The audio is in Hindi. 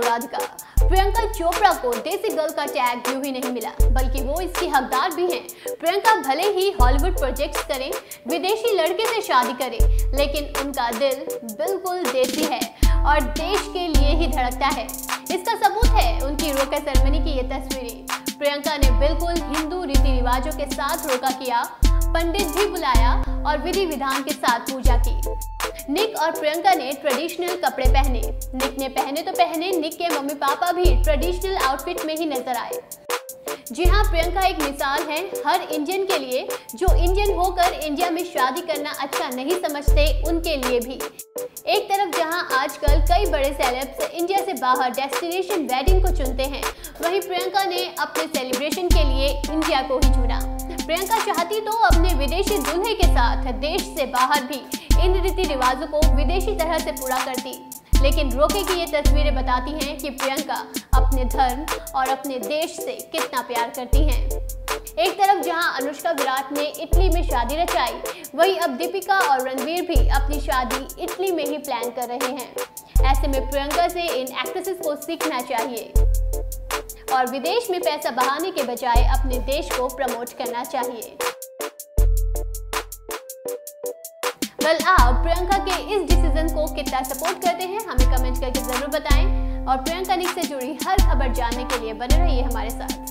हो राधिका प्रियंका चोपड़ा को देसी गर्ल का टैग यूँ ही नहीं मिला? बल्कि वो इसकी हकदार भी हैं। प्रियंका भले ही हॉलीवुड प्रोजेक्ट्स करें, विदेशी लड़के से शादी करें, लेकिन उनका दिल बिल्कुल देसी है और देश के लिए ही धड़कता है। इसका सबूत है उनकी रोका सेरेमनी की ये तस्वीरें। प्रियंका ने बिल्कुल हिंदू रीति रिवाजों के साथ रोका किया, पंडित भी बुलाया और विधि विधान के साथ पूजा की। निक और प्रियंका ने ट्रेडिशनल कपड़े पहने। निक ने पहने तो पहने निक के मम्मी पापा भी ट्रेडिशनल आउटफिट में ही नज़र आए। जी हाँ प्रियंका एक मिसाल है हर इंडियन के लिए। जो इंडियन होकर इंडिया में शादी करना अच्छा नहीं समझते, उनके लिए भी। एक तरफ़ जहाँ आजकल कई बड़े सेलेब्स इंडिया से बाहर डेस्टिनेशन वेडिंग को चुनते हैं, वहीं प्रियंका ने अपने सेलिब्रेशन के लिए इंडिया को ही चुना। प्रियंका चाहती तो अपने विदेशी दूल्हे के साथ देश से बाहर भी इन रीति रिवाजों को विदेशी तरह से पूरा करती। लेकिन रोके की ये तस्वीरें बताती हैं कि प्रियंका अपने धर्म और अपने देश से कितना प्यार करती हैं। एक तरफ़ जहाँ अनुष्का विराट ने इटली में शादी रचाई, वहीं अब दीपिका और रणवीर भी अपनी शादी इटली में ही प्लान कर रहे हैं। ऐसे में प्रियंका से इन एक्ट्रेसेस को सीखना चाहिए। और विदेश में पैसा बहाने के बजाय अपने देश को प्रमोट करना चाहिए। वेल आप प्रियंका के इस डिसीज़न को कितना सपोर्ट करते हैं, हमें कमेंट करके ज़रूर बताएँ। और प्रियंका लीग से जुड़ी हर खबर जानने के लिए बने रहिए हमारे साथ।